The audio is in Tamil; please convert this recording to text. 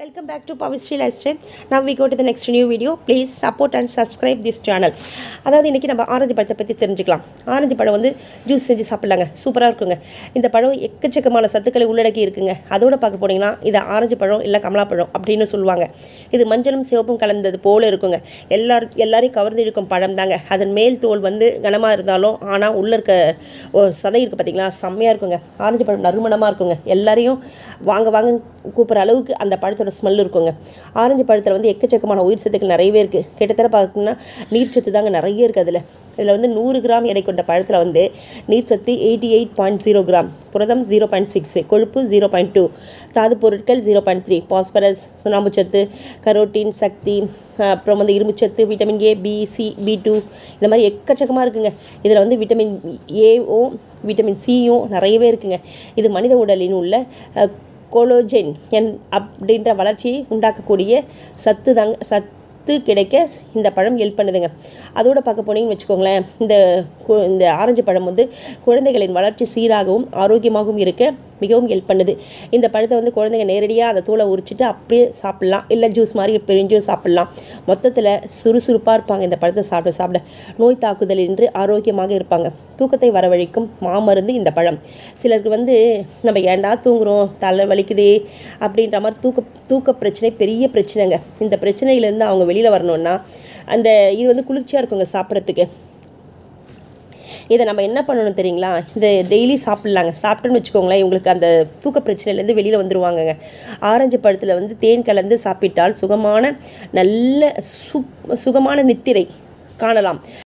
Welcome back to Pavistry life Now we go got the next new video please support and subscribe this channel அதாவது இன்றைக்கி நம்ம ஆரஞ்சு பழத்தை பற்றி தெரிஞ்சுக்கலாம். ஆரஞ்சு பழம் வந்து ஜூஸ் செஞ்சு சாப்பிட்லாங்க. சூப்பராக இருக்குங்க. இந்த பழம் எக்கச்சக்கமான சத்துக்களை உள்ளடக்கி இருக்குங்க. அதோட பார்க்க போனீங்கன்னா இது ஆரஞ்சு பழம் இல்லை கமலாப்பழம் அப்படின்னு சொல்லுவாங்க. இது மஞ்சளும் சிவப்பும் கலந்தது போல் இருக்குங்க. எல்லார் எல்லாரையும் கவர்ந்து இழுக்கும் பழம் தாங்க. அதன் மேல் தோல் வந்து கனமாக இருந்தாலும் ஆனால் உள்ளே இருக்க ஓ, சதை இருக்குது பார்த்தீங்களா செம்மையாக இருக்குங்க. ஆரஞ்சு பழம் நறுமணமாக இருக்குங்க. எல்லாரையும் வாங்க வாங்க கூப்பிட்ற அளவுக்கு அந்த பழத்தோட ஸ்மெல் இருக்குங்க. ஆரஞ்சு பழத்தில் வந்து எக்கச்சக்கமான உயிர் சத்துக்கள் நிறையவே இருக்குது கிட்டத்தட்ட பார்த்தீங்கன்னா நீர் சத்து தாங்க நிறைய இருக்குது அதில். இதில் வந்து நூறு கிராம் எடை கொண்ட பழத்தில் வந்து நீர் சத்து eighty eight point zero gram புரதம் ஜீரோ பாயிண்ட் சிக்ஸ் கொழுப்பு ஜீரோ பாயிண்ட் டூ தாது பொருட்கள் ஜீரோ பாயிண்ட் த்ரீ பாஸ்பரஸ் சுண்ணாம்புச்சத்து கரோட்டின் சக்தி அப்புறம் வந்து இரும்புச்சத்து vitamin A B C B two இந்த மாதிரி எக்கச்சக்கமாக இருக்குங்க. இதில் வந்து விட்டமின் ஏவும் விட்டமின் சியும் நிறையவே இருக்குங்க. இது மனித உடலின் உள்ள கொலோஜென் என் அப்படின்ற வளர்ச்சியை உண்டாக்கக்கூடிய சத்து தாங்க சத்து கிடைக்க இந்த பழம் ஹெல்ப் பண்ணுதுங்க. அதோட பார்க்க போனீங்கன்னு வச்சுக்கோங்களேன் இந்த கு- இந்த ஆரஞ்சு பழம் வந்து குழந்தைகளின் வளர்ச்சி சீராகவும் ஆரோக்கியமாகவும் இருக்க மிகவும் ஹெல்ப் பண்ணுது. இந்த பழத்தை வந்து குழந்தைங்க நேரடியாக அந்த தூளை உரிச்சிட்டு அப்படியே சாப்பிட்லாம். இல்லை ஜூஸ் மாதிரி பிரிஞ்சும் சாப்பிட்லாம். மொத்தத்தில் சுறுசுறுப்பாக இருப்பாங்க இந்த பழத்தை சாப்பிட சாப்பிட. நோய் தாக்குதல் என்று ஆரோக்கியமாக இருப்பாங்க. தூக்கத்தை வரவழைக்கும் மாமருந்து இந்த பழம். சிலருக்கு வந்து நம்ம ஏண்டா தூங்குறோம்? தலை வலிக்குதே அப்படின்ற மாதிரி தூக்க தூக்க பிரச்சனை பெரிய பிரச்சனைங்க. இந்த பிரச்சனையிலேருந்து அவங்க வெளியில் வரணும்னா அந்த இது வந்து குளிர்ச்சியாக இருக்குங்க சாப்பிட்றதுக்கு. இதை நம்ம என்ன பண்ணணும் தெரியுங்களா? இந்த டெய்லி சாப்பிட்லாங்க. சாப்பிட்டோன்னு வச்சுக்கோங்களேன் இவங்களுக்கு அந்த தூக்க பிரச்சனையிலேருந்து வெளியில் வந்துருவாங்கங்க. ஆரஞ்சு பழத்தில் வந்து தேன் கலந்து சாப்பிட்டால் சுகமான நல்ல சு சுகமான நித்திரை காணலாம்.